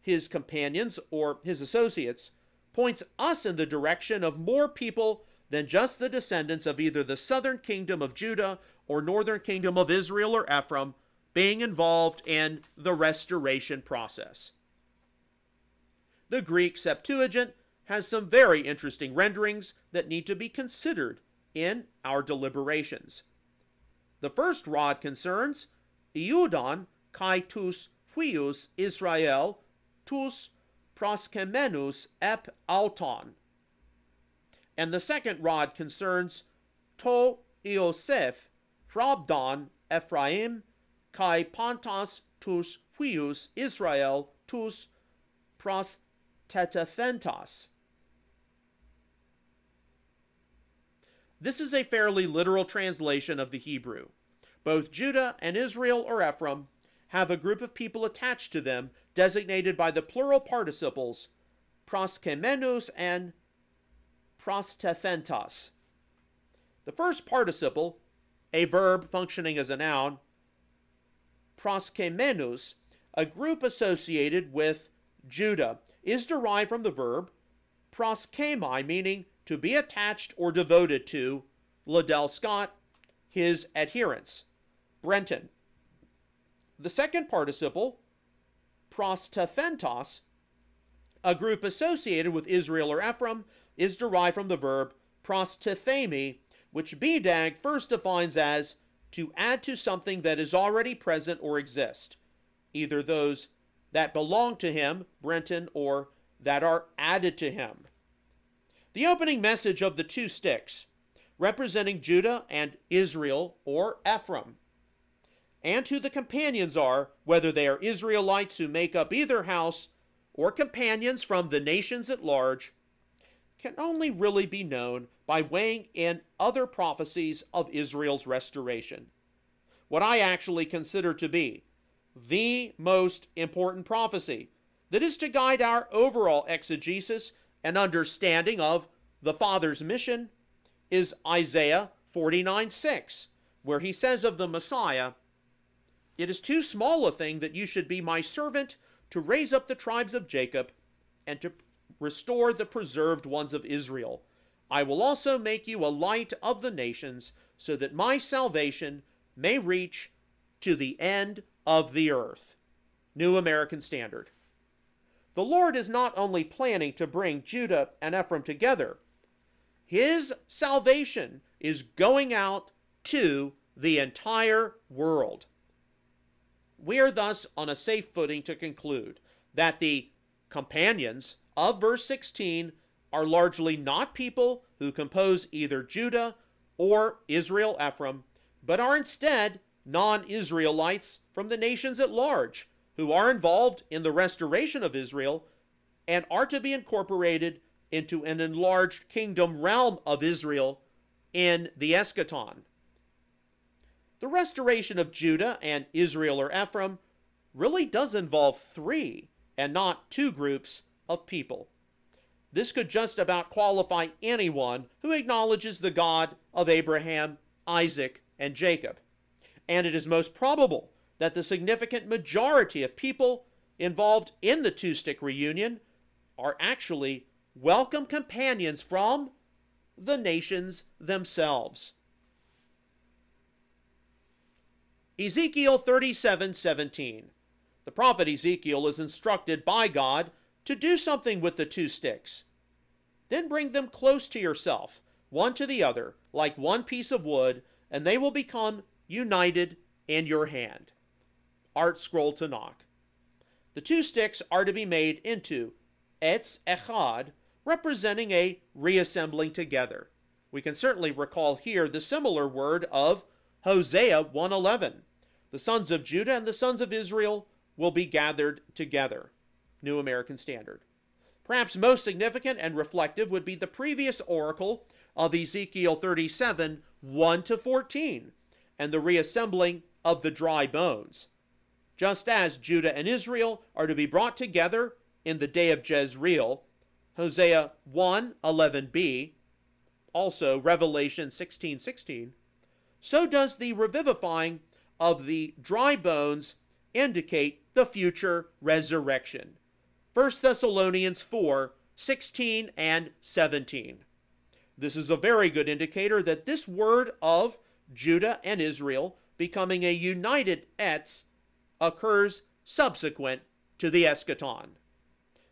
Speaker 1: his companions or his associates, points us in the direction of more people than just the descendants of either the southern kingdom of Judah or northern kingdom of Israel or Ephraim being involved in the restoration process. The Greek Septuagint has some very interesting renderings that need to be considered in our deliberations. The first rod concerns Iudon kai tus huius Israel tus proskemenus ep auton. And the second rod concerns To Iosef Rabdon Ephraim kai pantas tus huius Israel tus prostetathentas. This is a fairly literal translation of the Hebrew. Both Judah and Israel or Ephraim have a group of people attached to them designated by the plural participles proskemenus and prostathentas. The first participle, a verb functioning as a noun, proskemenus, a group associated with Judah, is derived from the verb proskemi, meaning to be attached or devoted to Liddell Scott, his adherents. Brenton. The second participle, prostathentos, a group associated with Israel or Ephraim, is derived from the verb prostathemi, which BDAG first defines as to add to something that is already present or exist, either those that belong to him, Brenton, or that are added to him. The opening message of the two sticks, representing Judah and Israel or Ephraim, and who the companions are, whether they are Israelites who make up either house or companions from the nations at large, can only really be known by weighing in other prophecies of Israel's restoration. What I actually consider to be the most important prophecy that is to guide our overall exegesis and understanding of the Father's mission is Isaiah 49 6, where he says of the Messiah, It is too small a thing that you should be my servant to raise up the tribes of Jacob and to restore the preserved ones of Israel. I will also make you a light of the nations, so that my salvation may reach to the end of the earth. New American Standard. The Lord is not only planning to bring Judah and Ephraim together, his salvation is going out to the entire world. We are thus on a safe footing to conclude that the companions of verse 16 are largely not people who compose either Judah or Israel Ephraim, but are instead non Israelites from the nations at large who are involved in the restoration of Israel and are to be incorporated into an enlarged kingdom realm of Israel in the eschaton. The restoration of Judah and Israel or Ephraim really does involve three and not two groups of people. This could just about qualify anyone who acknowledges the God of Abraham, Isaac, and Jacob. And it is most probable that the significant majority of people involved in the two stick reunion are actually welcome companions from the nations themselves. Ezekiel 37:17. The prophet Ezekiel is instructed by God to do something with the two sticks. Then bring them close to yourself, one to the other, like one piece of wood, and they will become united in your hand. ArtScroll Tanakh. The two sticks are to be made into Etz Echad, representing a reassembling together. We can certainly recall here the similar word of Hosea 1:11. The sons of Judah and the sons of Israel will be gathered together. New American Standard. Perhaps most significant and reflective would be the previous oracle of Ezekiel 37 1 to 14 and the reassembling of the dry bones. Just as Judah and Israel are to be brought together in the day of Jezreel, Hosea 1 11b, also Revelation 16 16, so does the revivifying of the dry bones indicate the future resurrection. 1 Thessalonians 4 16 and 17. This is a very good indicator that this word of Judah and Israel becoming a united etz occurs subsequent to the eschaton.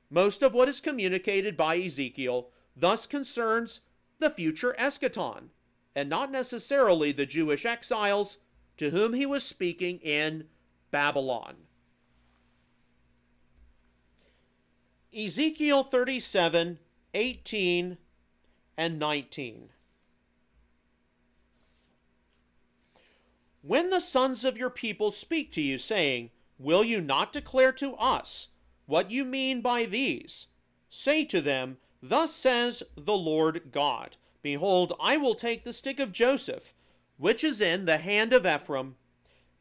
Speaker 1: Most of what is communicated by Ezekiel thus concerns the future eschaton, and not necessarily the Jewish exiles to whom he was speaking in Babylon. Ezekiel 37 18 and 19. When the sons of your people speak to you, saying, Will you not declare to us what you mean by these? Say to them, Thus says the Lord God Behold, I will take the stick of Joseph, which is in the hand of Ephraim,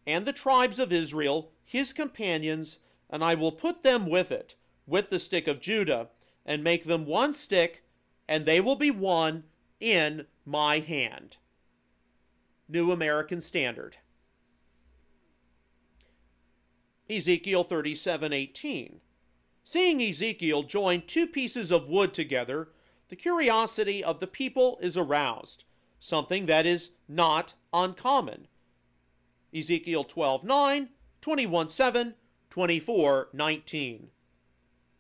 Speaker 1: and the tribes of Israel, his companions, and I will put them with it, with the stick of Judah, and make them one stick, and they will be one in my hand. New American Standard. Ezekiel 37:18. Seeing Ezekiel join two pieces of wood together, the curiosity of the people is aroused, something that is not uncommon. Ezekiel 12:9, 21:7, 24:19.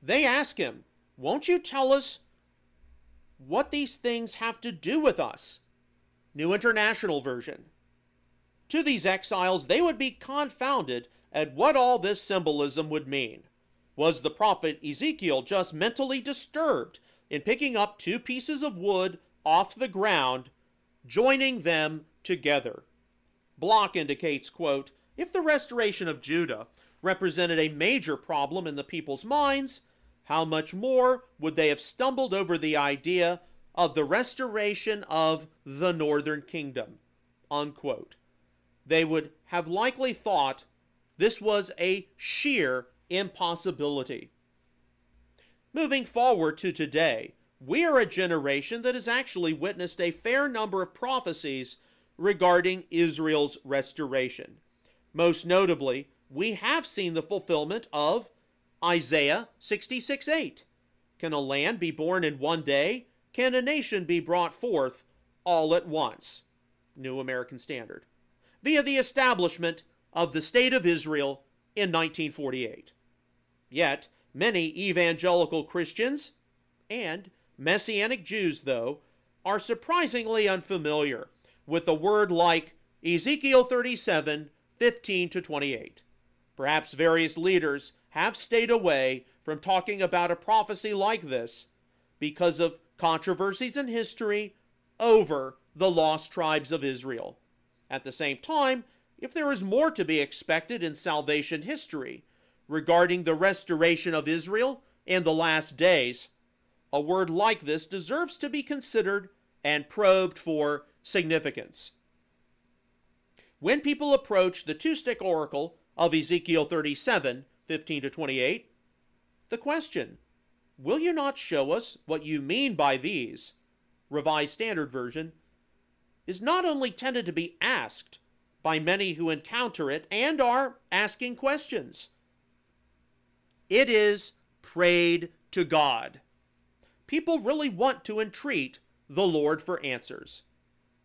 Speaker 1: They ask him, "Won't you tell us what these things have to do with us?" New International Version. To these exiles, they would be confounded at what all this symbolism would mean. Was the prophet Ezekiel just mentally disturbed in picking up two pieces of wood off the ground, joining them together? Block indicates, quote, if the restoration of Judah represented a major problem in the people's minds, how much more would they have stumbled over the idea of the restoration of the northern kingdom? Unquote. They would have likely thought this was a sheer impossibility. Moving forward to today, we are a generation that has actually witnessed a fair number of prophecies regarding Israel's restoration. Most notably, we have seen the fulfillment of Isaiah 66 8. Can a land be born in one day? Can a nation be brought forth all at once? New American Standard. Via the establishment of the State of Israel in 1948. Yet, many evangelical Christians and Messianic Jews, though, are surprisingly unfamiliar with a word like Ezekiel 37 15 to 28. Perhaps various leaders have stayed away from talking about a prophecy like this because of controversies in history over the lost tribes of Israel. At the same time, if there is more to be expected in salvation history regarding the restoration of Israel in the last days, a word like this deserves to be considered and probed for significance. When people approach the two stick oracle of Ezekiel 37 15 to 28, the question, Will you not show us what you mean by these? Revised Standard Version, is not only tended to be asked, by many who encounter it and are asking questions. It is prayed to God. People really want to entreat the Lord for answers.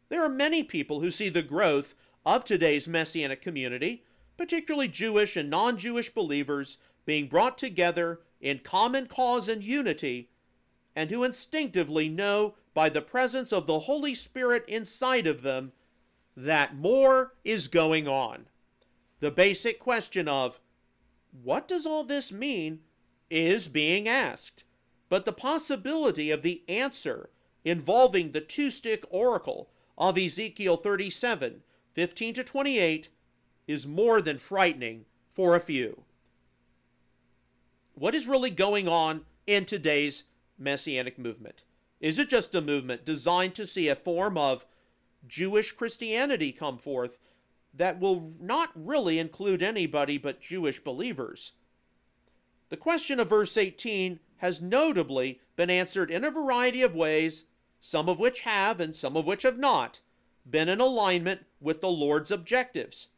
Speaker 1: There are many people who see the growth of today's Messianic community, particularly Jewish and non Jewish believers, being brought together in common cause and unity, and who instinctively know by the presence of the Holy Spirit inside of them that more is going on. The basic question of, what does all this mean, is being asked. But the possibility of the answer involving the two stick oracle of Ezekiel 37 15 to 28 is more than frightening for a few. What is really going on in today's messianic movement? Is it just a movement designed to see a form of Jewish Christianity come forth that will not really include anybody but Jewish believers. The question of verse 18 has notably been answered in a variety of ways, some of which have and some of which have not been in alignment with the Lord's objectives.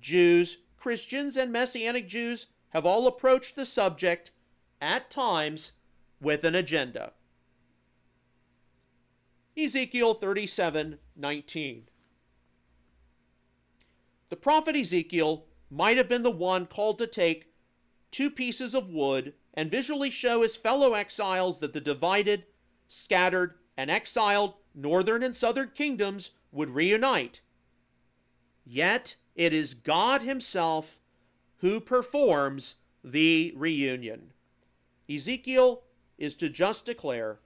Speaker 1: Jews, Christians, and Messianic Jews have all approached the subject at times with an agenda. Ezekiel 37 19. The prophet Ezekiel might have been the one called to take two pieces of wood and visually show his fellow exiles that the divided, scattered, and exiled northern and southern kingdoms would reunite. Yet it is God Himself who performs the reunion. Ezekiel is to just declare,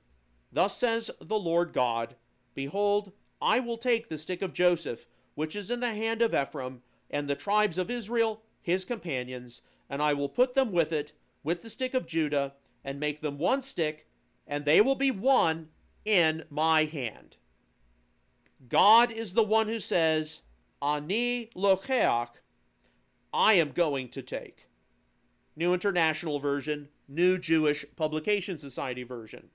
Speaker 1: Thus says the Lord God, Behold, I will take the stick of Joseph, which is in the hand of Ephraim, and the tribes of Israel, his companions, and I will put them with it, with the stick of Judah, and make them one stick, and they will be one in my hand. God is the one who says, Ani locheach, I am going to take. New International Version, New Jewish Publication Society Version.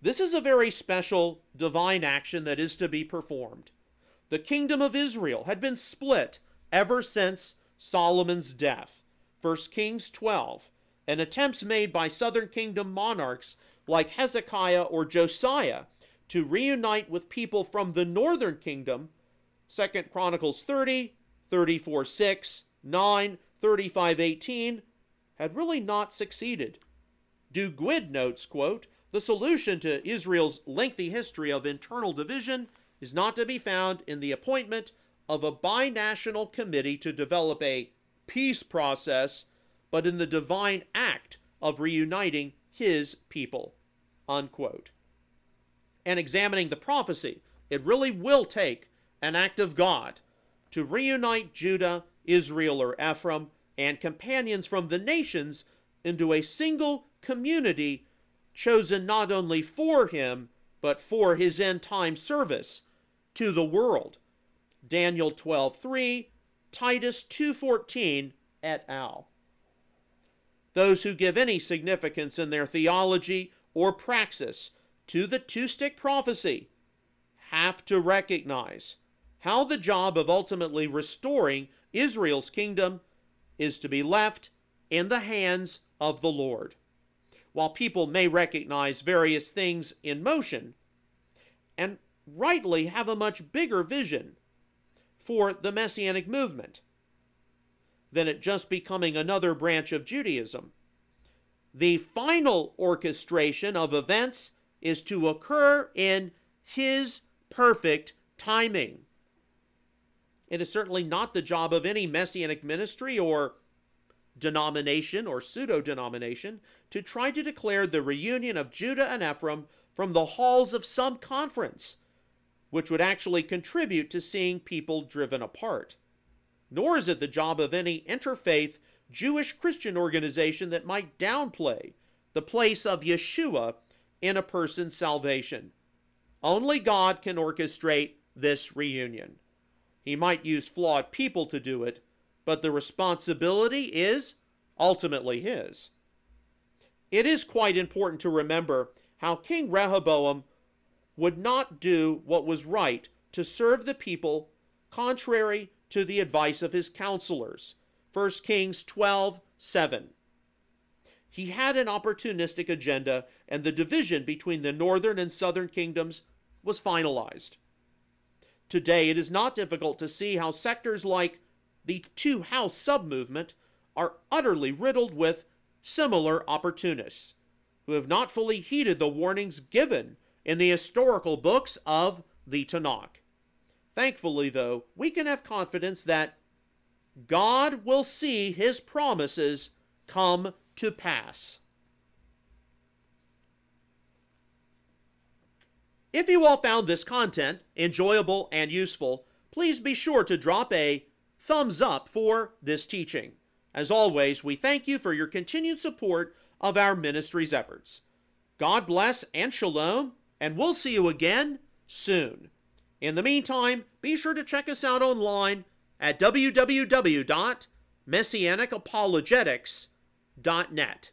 Speaker 1: This is a very special divine action that is to be performed. The kingdom of Israel had been split ever since Solomon's death. 1 Kings 12, and attempts made by southern kingdom monarchs like Hezekiah or Josiah to reunite with people from the northern kingdom 2 Chronicles 30, 34 6, 9, 35 18 had really not succeeded. Duguid notes, quote, the solution to Israel's lengthy history of internal division is not to be found in the appointment of a binational committee to develop a peace process, but in the divine act of reuniting his people. Unquote. And examining the prophecy, it really will take an act of God to reunite Judah, Israel, or Ephraim, and companions from the nations into a single community chosen not only for him, but for his end time service to the world. Daniel 12:3, Titus 2:14 et al. Those who give any significance in their theology or praxis to the two-stick prophecy have to recognize how the job of ultimately restoring Israel's kingdom is to be left in the hands of the Lord. While people may recognize various things in motion, and rightly have a much bigger vision for the Messianic movement than it just becoming another branch of Judaism. The final orchestration of events is to occur in His perfect timing. It is certainly not the job of any messianic ministry or denomination or pseudo denomination to try to declare the reunion of Judah and Ephraim from the halls of some conference, which would actually contribute to seeing people driven apart. Nor is it the job of any interfaith Jewish Christian organization that might downplay the place of Yeshua in a person's salvation. Only God can orchestrate this reunion. He might use flawed people to do it, but the responsibility is ultimately his. It is quite important to remember how King Rehoboam would not do what was right to serve the people contrary to the advice of his counselors. 1 Kings 12 7. He had an opportunistic agenda, and the division between the northern and southern kingdoms was finalized. Today, it is not difficult to see how sectors like the two house sub-movement are utterly riddled with similar opportunists who have not fully heeded the warnings given in the historical books of the Tanakh. Thankfully, though, we can have confidence that God will see his promises come to pass. If you all found this content enjoyable and useful, please be sure to drop a thumbs up for this teaching. As always, we thank you for your continued support of our ministry's efforts. God bless and shalom, and we'll see you again soon. In the meantime, be sure to check us out online at www messianicapologetics.net.